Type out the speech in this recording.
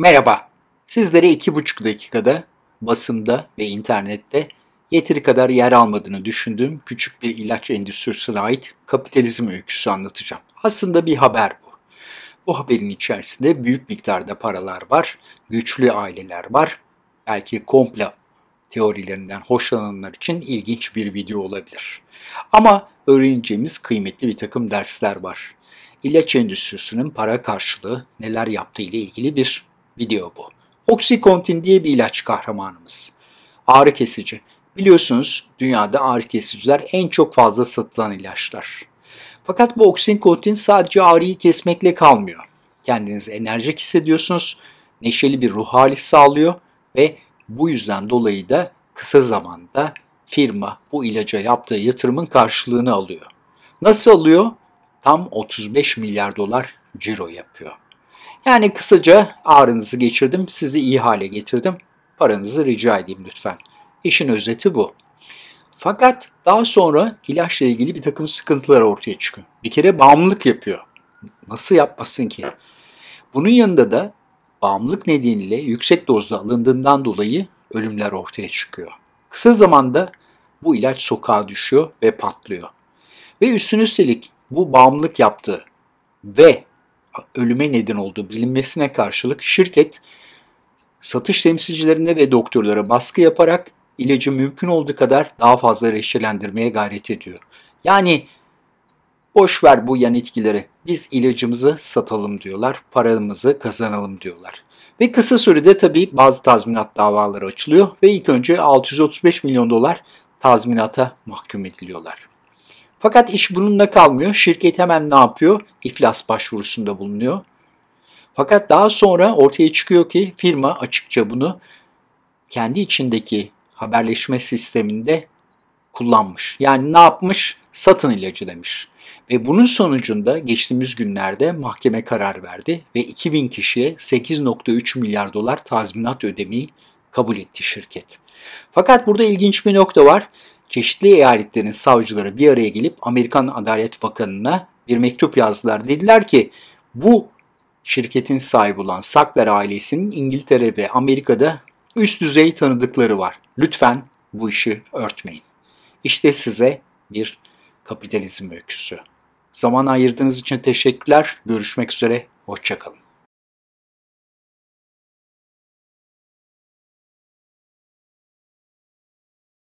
Merhaba. Sizlere iki buçuk dakikada basında ve internette yeteri kadar yer almadığını düşündüğüm küçük bir ilaç endüstrisine ait kapitalizm öyküsü anlatacağım. Aslında bir haber bu. Bu haberin içerisinde büyük miktarda paralar var, güçlü aileler var. Belki komplo teorilerinden hoşlananlar için ilginç bir video olabilir. Ama öğreneceğimiz kıymetli bir takım dersler var. İlaç endüstrisinin para karşılığı neler yaptığı ile ilgili bir video bu. Oxycontin diye bir ilaç kahramanımız. Ağrı kesici. Biliyorsunuz dünyada ağrı kesiciler en çok fazla satılan ilaçlar. Fakat bu Oxycontin sadece ağrıyı kesmekle kalmıyor. Kendinizi enerjik hissediyorsunuz, neşeli bir ruh hali sağlıyor ve bu yüzden dolayı da kısa zamanda firma bu ilaca yaptığı yatırımın karşılığını alıyor. Nasıl alıyor? Tam 35 milyar dolar ciro yapıyor. Yani kısaca ağrınızı geçirdim, sizi iyi hale getirdim. Paranızı rica edeyim lütfen. İşin özeti bu. Fakat daha sonra ilaçla ilgili bir takım sıkıntılar ortaya çıkıyor. Bir kere bağımlılık yapıyor. Nasıl yapmasın ki? Bunun yanında da bağımlılık nedeniyle yüksek dozda alındığından dolayı ölümler ortaya çıkıyor. Kısa zamanda bu ilaç sokağa düşüyor ve patlıyor. Ve üstüne üstelik bu bağımlılık yaptığı ve ölüme neden olduğu bilinmesine karşılık şirket satış temsilcilerine ve doktorlara baskı yaparak ilacı mümkün olduğu kadar daha fazla reçetelendirmeye gayret ediyor. Yani boş ver bu yan etkileri. Biz ilacımızı satalım diyorlar, paramızı kazanalım diyorlar. Ve kısa sürede tabii bazı tazminat davaları açılıyor ve ilk önce 635 milyon dolar tazminata mahkum ediliyorlar. Fakat iş bununla kalmıyor. Şirket hemen ne yapıyor? İflas başvurusunda bulunuyor. Fakat daha sonra ortaya çıkıyor ki firma açıkça bunu kendi içindeki haberleşme sisteminde kullanmış. Yani ne yapmış? Satın ilacı demiş. Ve bunun sonucunda geçtiğimiz günlerde mahkeme karar verdi ve 2000 kişiye 8.3 milyar dolar tazminat ödemeyi kabul etti şirket. Fakat burada ilginç bir nokta var çeşitli eyaletlerin savcıları bir araya gelip Amerikan Adalet Bakanı'na bir mektup yazdılar. Dediler ki bu şirketin sahibi olan Sackler ailesinin İngiltere ve Amerika'da üst düzey tanıdıkları var. Lütfen bu işi örtmeyin. İşte size bir kapitalizm öyküsü. Zaman ayırdığınız için teşekkürler. Görüşmek üzere. Hoşçakalın.